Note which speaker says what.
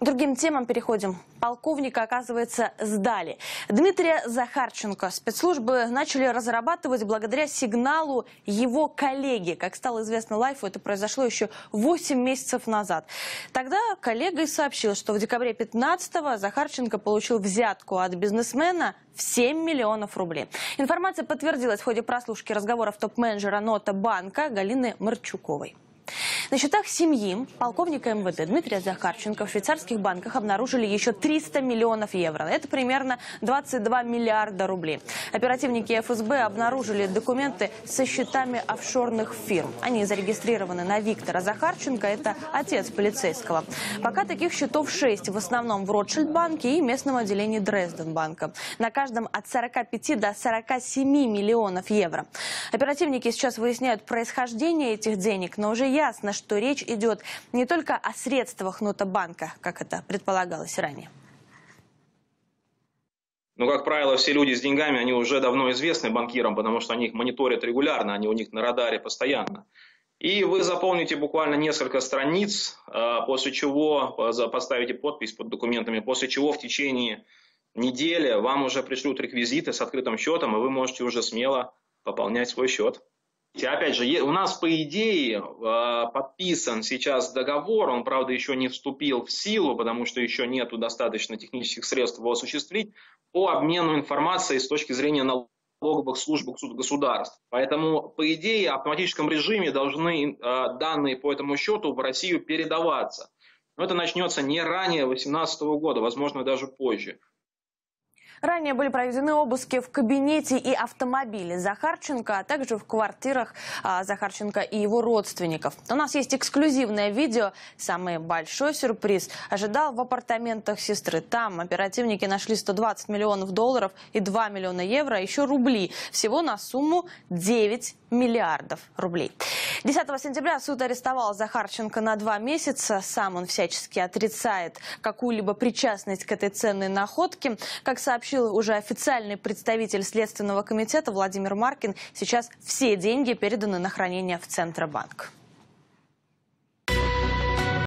Speaker 1: Другим темам переходим. Полковника, оказывается, сдали. Дмитрия Захарченко спецслужбы начали разрабатывать благодаря сигналу его коллеги. Как стало известно Лайфу, это произошло еще 8 месяцев назад. Тогда коллега и сообщил, что в декабре 15-го Захарченко получил взятку от бизнесмена в 7 миллионов рублей. Информация подтвердилась в ходе прослушки разговоров топ-менеджера Нота банка Галины Марчуковой. На счетах семьи полковника МВД Дмитрия Захарченко в швейцарских банках обнаружили еще 300 миллионов евро. Это примерно 22 миллиарда рублей. Оперативники ФСБ обнаружили документы со счетами офшорных фирм. Они зарегистрированы на Виктора Захарченко, это отец полицейского. Пока таких счетов 6, в основном в Ротшильдбанке и местном отделении Дрезденбанка. На каждом от 45 до 47 миллионов евро. Оперативники сейчас выясняют происхождение этих денег, но уже ясно, что речь идет не только о средствах нотобанка, как это предполагалось ранее.
Speaker 2: Ну, как правило, все люди с деньгами, они уже давно известны банкирам, потому что они их мониторят регулярно, они у них на радаре постоянно. И вы заполните буквально несколько страниц, а, после чего поставите подпись под документами, после чего в течение недели вам уже пришлют реквизиты с открытым счетом, и вы можете уже смело пополнять свой счет. Опять же, у нас, по идее, а, подписан сейчас договор, он, правда, еще не вступил в силу, потому что еще нет достаточно технических средств его осуществить, по обмену информацией с точки зрения налоговых служб государств. Поэтому, по идее, в автоматическом режиме должны а, данные по этому счету в Россию передаваться. Но это начнется не ранее 2018 года, возможно, даже позже.
Speaker 1: Ранее были проведены обыски в кабинете и автомобиле Захарченко, а также в квартирах а, Захарченко и его родственников. У нас есть эксклюзивное видео. Самый большой сюрприз ожидал в апартаментах сестры. Там оперативники нашли 120 миллионов долларов и 2 миллиона евро, а еще рубли. Всего на сумму 9 миллиардов рублей. 10 сентября суд арестовал Захарченко на два месяца. Сам он всячески отрицает какую-либо причастность к этой ценной находке. Как сообщил уже официальный представитель Следственного комитета Владимир Маркин, сейчас все деньги переданы на хранение в Центробанк.